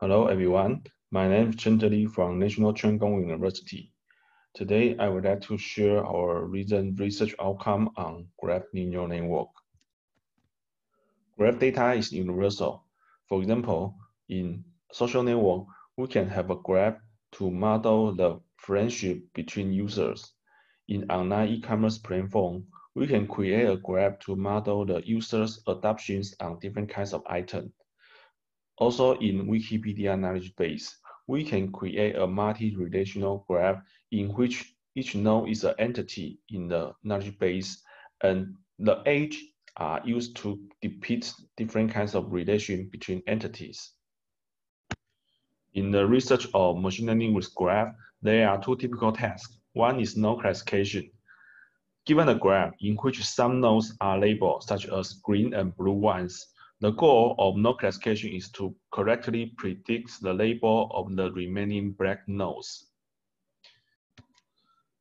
Hello, everyone. My name is Chen Li from National Cheng Kung University. Today, I would like to share our recent research outcome on graph neural network. Graph data is universal. For example, in social network, we can have a graph to model the friendship between users. In online e-commerce platform, we can create a graph to model the users' adoptions on different kinds of items. Also in Wikipedia knowledge base, we can create a multi-relational graph in which each node is an entity in the knowledge base and the age are used to depict different kinds of relation between entities. In the research of machine learning with graph, there are two typical tasks. One is node classification. Given a graph in which some nodes are labeled, such as green and blue ones, the goal of node classification is to correctly predict the label of the remaining black nodes.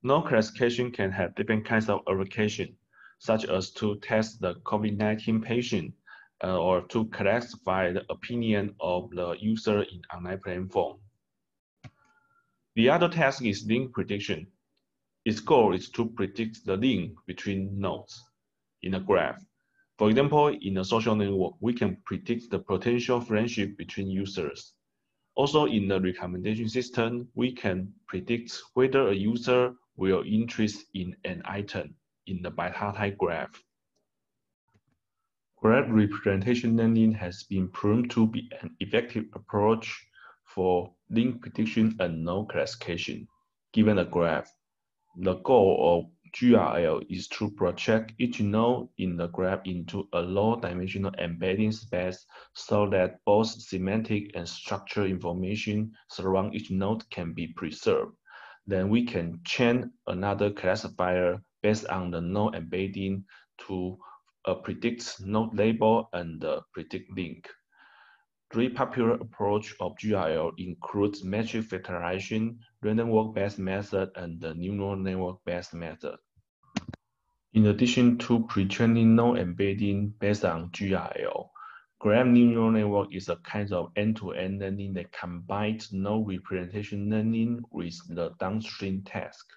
Node classification can have different kinds of application, such as to test the COVID-19 patient uh, or to classify the opinion of the user in an online platform. The other task is link prediction. Its goal is to predict the link between nodes in a graph for example, in a social network, we can predict the potential friendship between users. Also, in the recommendation system, we can predict whether a user will interest in an item in the bipartite graph. Graph representation learning has been proven to be an effective approach for link prediction and node classification. Given a graph, the goal of GRL is to project each node in the graph into a low-dimensional embedding space so that both semantic and structural information surrounding each node can be preserved. Then we can chain another classifier based on the node embedding to predict node label and predict link. Three popular approach of GRL includes matrix factorization, random walk-based method, and the neural network-based method. In addition to pre-training node embedding based on GRL, graph neural network is a kind of end-to-end -end learning that combines node representation learning with the downstream task.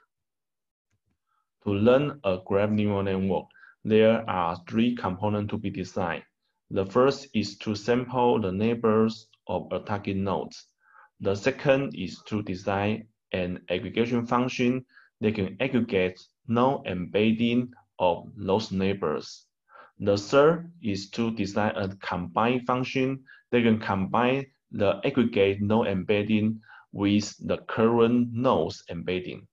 To learn a graph neural network, there are three components to be designed. The first is to sample the neighbors of a target node. The second is to design an aggregation function that can aggregate node embedding of those neighbors. The third is to design a combine function that can combine the aggregate node embedding with the current nodes embedding.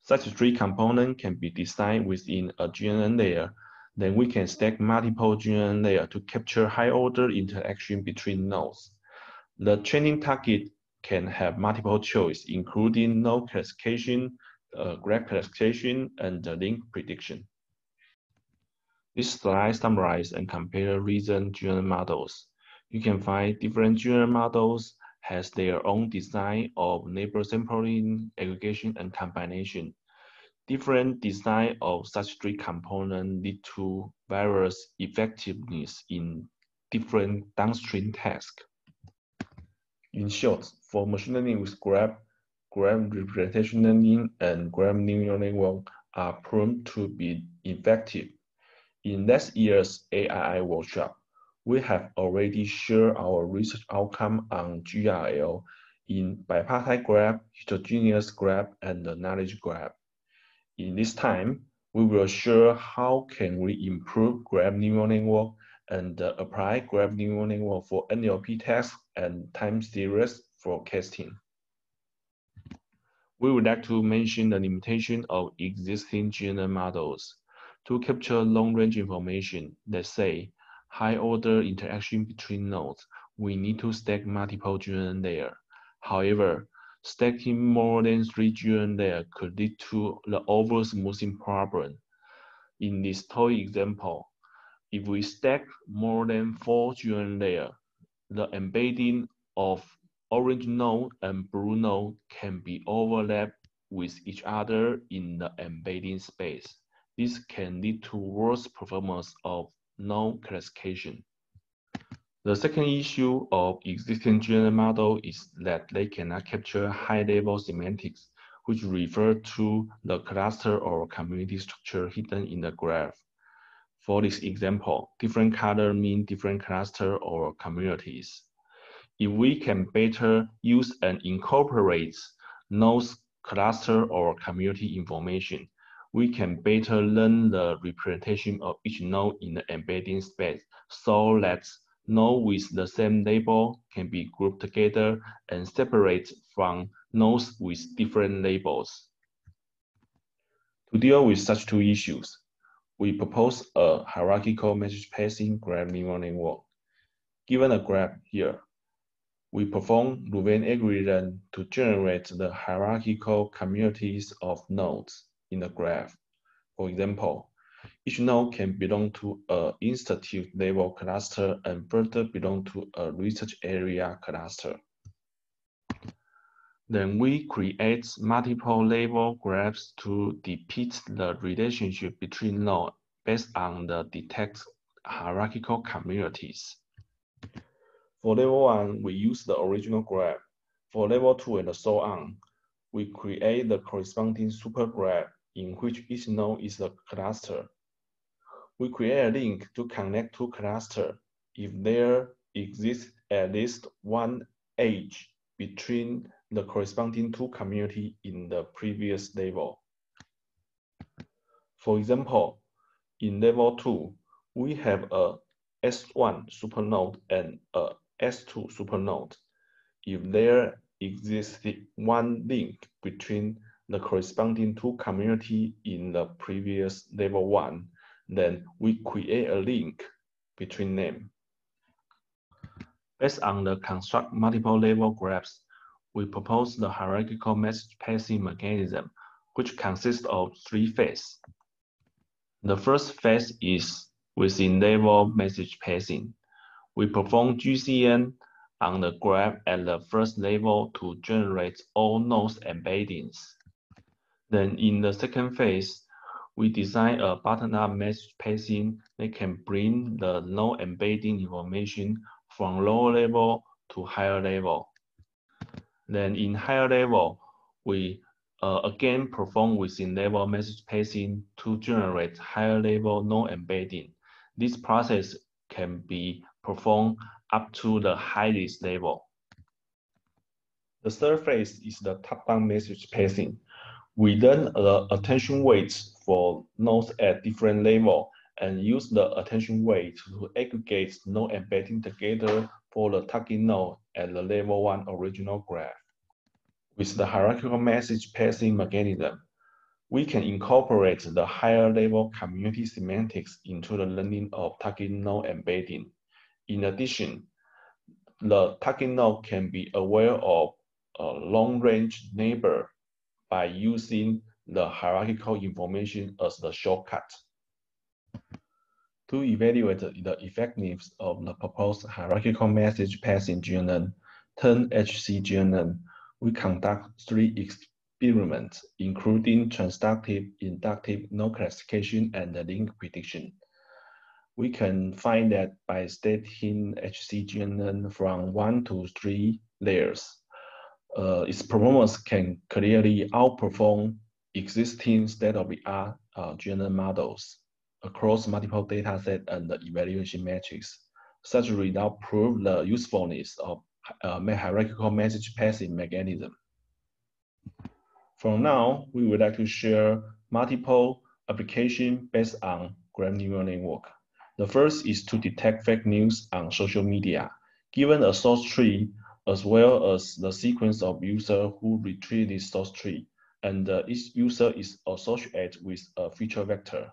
Such three components can be designed within a GNN layer then we can stack multiple GNN layer to capture high-order interaction between nodes. The training target can have multiple choice, including node classification, uh, graph classification, and the link prediction. This slide summarizes and compares recent GNN models. You can find different GNN models has their own design of neighbor sampling, aggregation, and combination different design of such three components lead to various effectiveness in different downstream tasks. In short, for machine learning with graph, graph representation learning, and graph neural network are proven to be effective. In last year's AII workshop, we have already shared our research outcome on GRL in bipartite graph, heterogeneous graph, and the knowledge graph. In this time, we will show how can we improve graph neural network and uh, apply graph neural network for NLP tasks and time series forecasting. We would like to mention the limitation of existing GNN models. To capture long-range information, let's say high-order interaction between nodes, we need to stack multiple GNN layers. However, stacking more than three GNN layers could lead to the over-smoothing problem. In this toy example, if we stack more than four GNN layers, the embedding of orange node and blue node can be overlapped with each other in the embedding space. This can lead to worse performance of node classification. The second issue of existing GNN model is that they cannot capture high-level semantics, which refer to the cluster or community structure hidden in the graph. For this example, different color mean different cluster or communities. If we can better use and incorporate those cluster or community information, we can better learn the representation of each node in the embedding space so that nodes with the same label can be grouped together and separate from nodes with different labels. To deal with such two issues, we propose a hierarchical message passing graph neural network. Given a graph here, we perform Louvain algorithm to generate the hierarchical communities of nodes in the graph. For example, each node can belong to an institute level cluster and further belong to a research area cluster. Then we create multiple label graphs to depict the relationship between nodes based on the detect hierarchical communities. For level one, we use the original graph. For level two and so on, we create the corresponding supergraph in which each node is a cluster. We create a link to connect two clusters if there exists at least one edge between the corresponding two community in the previous level. For example, in level 2, we have a S1 supernode and a S2 supernode. If there exists one link between the corresponding two community in the previous level 1, then we create a link between them. Based on the construct multiple level graphs, we propose the hierarchical message passing mechanism, which consists of three phases. The first phase is within level message passing. We perform GCN on the graph at the first level to generate all nodes embeddings. Then in the second phase, we design a bottom-up message passing that can bring the node embedding information from lower level to higher level. Then in higher level, we uh, again perform within level message passing to generate higher level node embedding. This process can be performed up to the highest level. The third phase is the top-down message passing. We learn the attention weights for nodes at different level and use the attention weight to aggregate node embedding together for the target node at the level one original graph. With the hierarchical message passing mechanism, we can incorporate the higher level community semantics into the learning of target node embedding. In addition, the target node can be aware of a long-range neighbor by using the hierarchical information as the shortcut. To evaluate the effectiveness of the proposed hierarchical message passing GNN, 10HC GNN we conduct three experiments, including transductive, inductive node classification, and link prediction. We can find that by stacking HCGNN from one to three layers, uh, its performance can clearly outperform existing state-of-the-art uh, GNN models across multiple data datasets and evaluation metrics. Such results prove the usefulness of uh, hierarchical message passing mechanism. For now, we would like to share multiple applications based on graph neural network. The first is to detect fake news on social media. Given a source tweet, as well as the sequence of users who retweet this source tweet, and uh, each user is associated with a feature vector.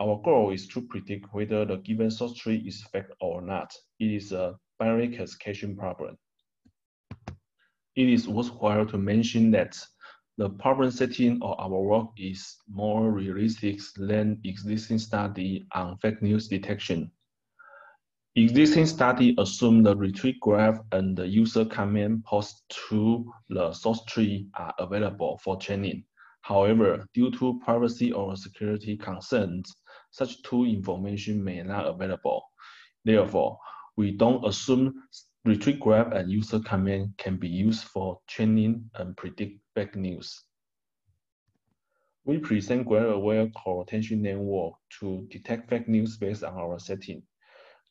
Our goal is to predict whether the given source tweet is fake or not. It is a binary classification problem. It is worthwhile to mention that the problem setting of our work is more realistic than existing study on fake news detection. Existing study assume the retweet graph and the user comment post to the source tweet are available for training. However, due to privacy or security concerns, such two information may not available. Therefore, we don't assume retweet graph and user comment can be used for training and predict fake news. We present graph-aware co-attention network to detect fake news based on our setting.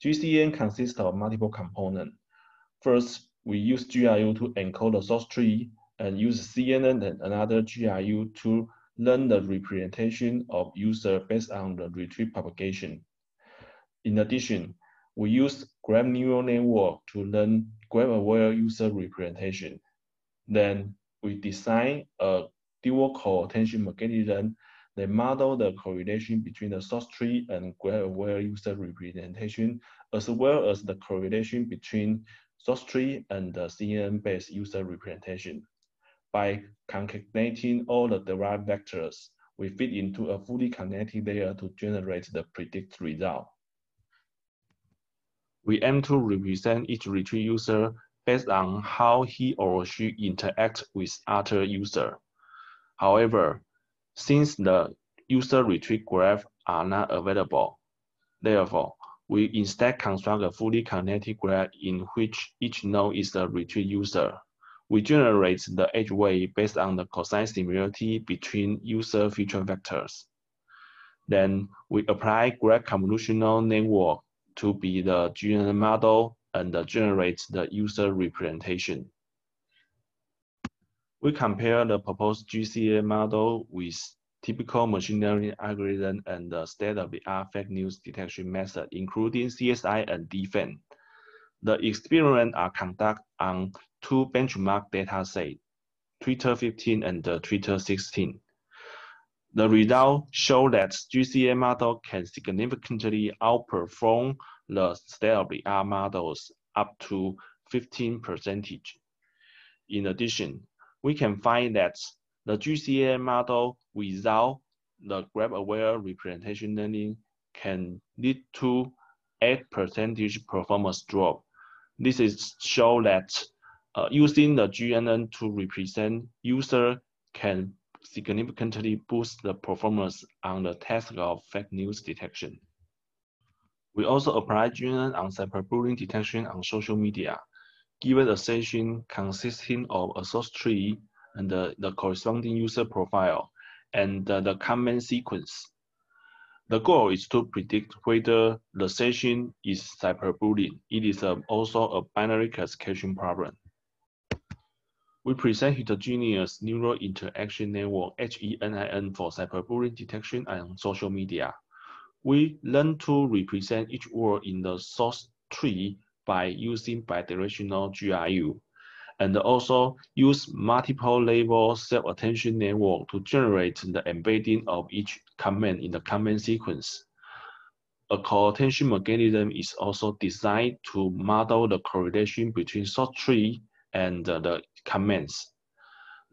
GCAN consists of multiple components. First, we use GRU to encode the source tweet and use CNN and another GRU to learn the representation of user based on the retweet propagation. In addition, we use graph neural network to learn graph-aware user representation. Then we design a dual co-attention mechanism that model the correlation between the source tweet and graph-aware user representation, as well as the correlation between source tweet and the CNN-based user representation. By concatenating all the derived vectors, we fit into a fully connected layer to generate the predict result. We aim to represent each retweet user based on how he or she interacts with other user. However, since the user retweet graph are not available, therefore, we instead construct a fully connected graph in which each node is a retweet user. We generate the edge weight based on the cosine similarity between user feature vectors. Then we apply graph convolutional network to be the GNN model and generate the user representation. We compare the proposed GCAN model with typical machine learning algorithm and the state-of-the-art fake news detection method, including CSI and DFAN. The experiments are conducted on two benchmark datasets, Twitter 15 and Twitter 16. The results show that GCAN model can significantly outperform the state-of-the-art models up to 15 percentage. In addition, we can find that the GCAN model without the graph-aware representation learning can lead to 8 percentage performance drop. This is show that uh, using the GNN to represent user can significantly boost the performance on the task of fake news detection. We also apply GNN on cyberbullying detection on social media. Given a session consisting of a source tweet and the, the corresponding user profile and the, the comment sequence. The goal is to predict whether the session is cyberbullying. It is a, also a binary classification problem. We present heterogeneous neural interaction network HENIN for cyberbullying detection and social media. We learn to represent each word in the source tweet by using bidirectional GRU and also use multiple level self-attention network to generate the embedding of each command in the command sequence. A co-attention mechanism is also designed to model the correlation between source tweet and the commands.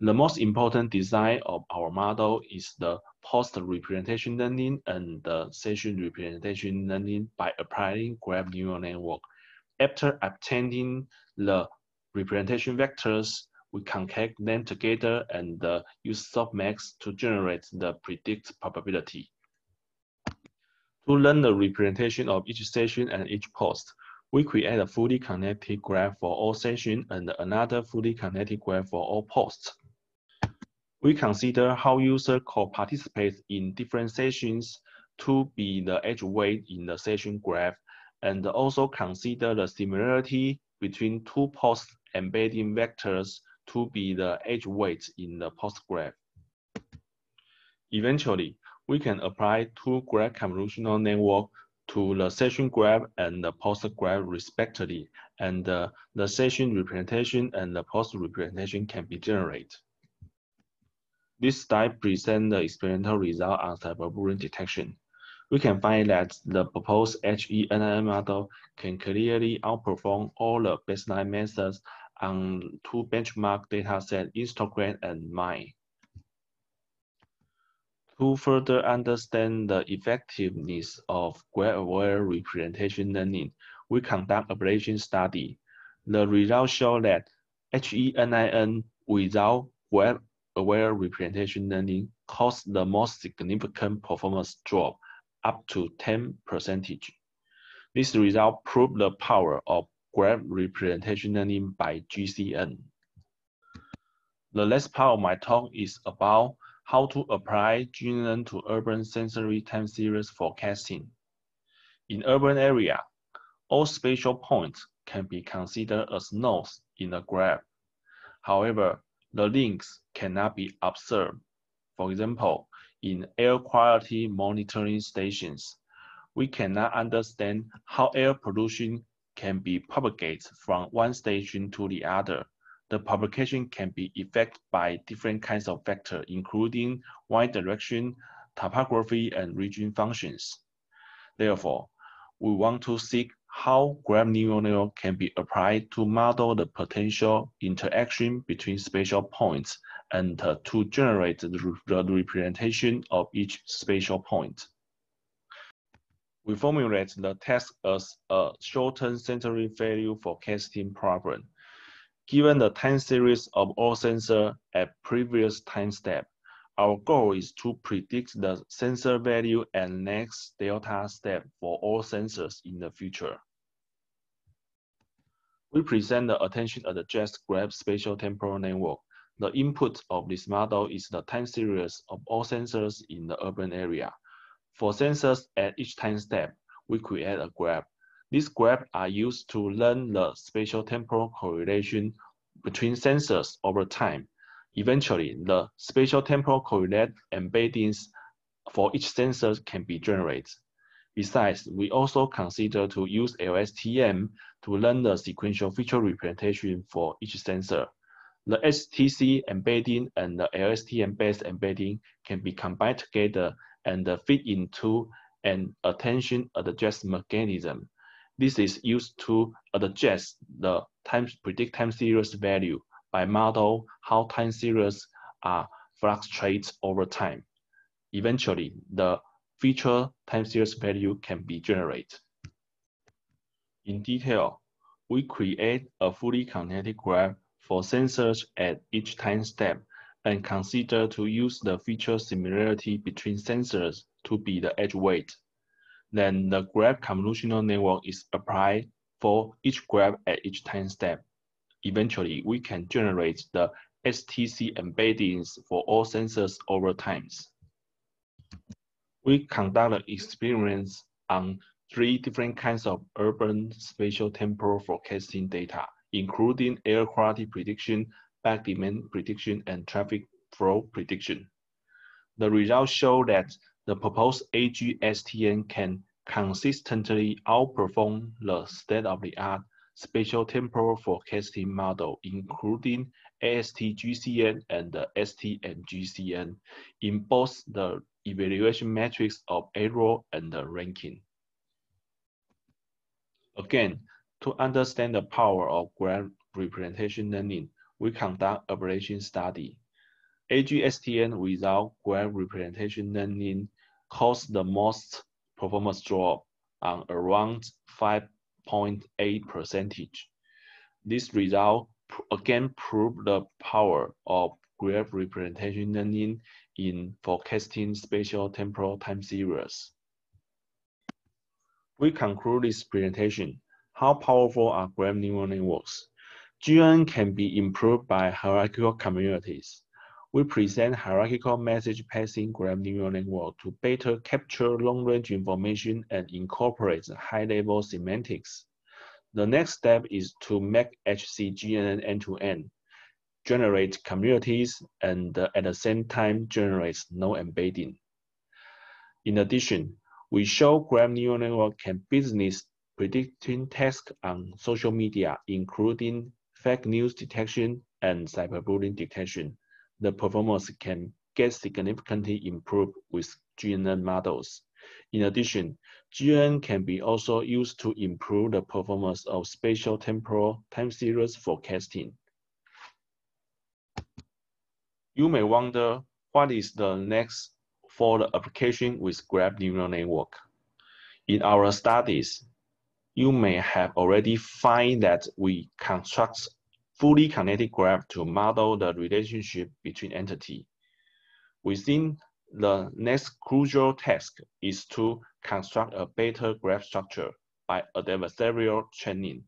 The most important design of our model is the post-representation learning and the session representation learning by applying graph neural network. After obtaining the representation vectors, we concatenate them together and uh, use softmax to generate the predict probability. To learn the representation of each session and each post, we create a fully connected graph for all sessions and another fully connected graph for all posts. We consider how user co-participates in different sessions to be the edge weight in the session graph and also consider the similarity between two posts embedding vectors to be the edge weights in the post graph. Eventually, we can apply two graph convolutional network to the session graph and the post graph respectively, and uh, the session representation and the post representation can be generated. This slide presents the experimental result on cyberbullying detection. We can find that the proposed HENIN model can clearly outperform all the baseline methods on two benchmark datasets, Instagram and Vine. To further understand the effectiveness of graph-aware representation learning, we conduct ablation study. The results show that HENIN without graph-aware representation learning caused the most significant performance drop, up to 10 percentage. This result proved the power of graph representation learning by GCN. The last part of my talk is about how to apply GNN to urban sensory time series forecasting. In urban area, all spatial points can be considered as nodes in a graph. However, the links cannot be observed. For example, in air quality monitoring stations, we cannot understand how air pollution can be propagated from one station to the other. The propagation can be affected by different kinds of factors, including wind direction, topography, and region functions. Therefore, we want to seek how graph neural can be applied to model the potential interaction between spatial points and uh, to generate the, the representation of each spatial point. We formulate the task as a short-term sensory value forecasting problem. Given the time series of all sensors at previous time step, our goal is to predict the sensor value and next delta step for all sensors in the future. We present the attention adjust graph spatial temporal network. The input of this model is the time series of all sensors in the urban area. For sensors at each time step, we create a graph. These graphs are used to learn the spatial temporal correlation between sensors over time. Eventually, the spatial temporal correlate embeddings for each sensor can be generated. Besides, we also consider to use LSTM to learn the sequential feature representation for each sensor. The STC embedding and the LSTM-based embedding can be combined together and fit into an attention adjust mechanism. This is used to adjust the time predict time series value by model how time series are fluctuates over time. Eventually, the feature time series value can be generated. In detail, we create a fully connected graph for sensors at each time step and consider to use the feature similarity between sensors to be the edge weight. Then the graph convolutional network is applied for each graph at each time step. Eventually, we can generate the STC embeddings for all sensors over times. We conduct experiments on three different kinds of urban spatial temporal forecasting data, including air quality prediction, back demand prediction, and traffic flow prediction. The results show that the proposed AGSTN can consistently outperform the state-of-the-art spatial temporal forecasting model, including AST-GCN and the ST-MGCN in both the evaluation metrics of error and the ranking. Again, to understand the power of graph representation learning, we conduct ablation study. AGSTN without graph representation learning caused the most performance drop on around 5.8 percentage. This result again proved the power of graph representation learning in forecasting spatial temporal time series. We conclude this presentation. How powerful are graph neural networks? GNN can be improved by hierarchical communities. We present hierarchical message passing graph neural network to better capture long-range information and incorporate high-level semantics. The next step is to make HCGNN end-to-end, generate communities, and at the same time generates no embedding. In addition, we show graph neural network can business predicting tasks on social media, including fake news detection, and cyberbullying detection, the performance can get significantly improved with GNN models. In addition, GNN can be also used to improve the performance of spatial temporal time series forecasting. You may wonder what is the next for the application with graph neural network. In our studies, you may have already find that we construct fully connected graph to model the relationship between entity. Within the next crucial task is to construct a better graph structure by adversarial training.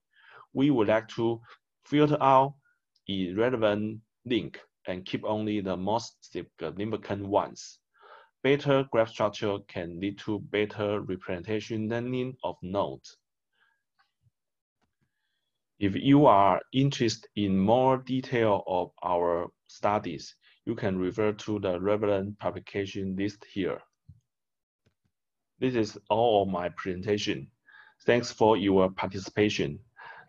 We would like to filter out irrelevant link and keep only the most significant ones. Better graph structure can lead to better representation learning of nodes. If you are interested in more detail of our studies, you can refer to the relevant publication list here. This is all of my presentation. Thanks for your participation.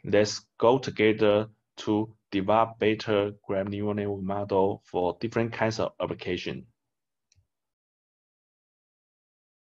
Let's go together to develop better graph neural network model for different kinds of application.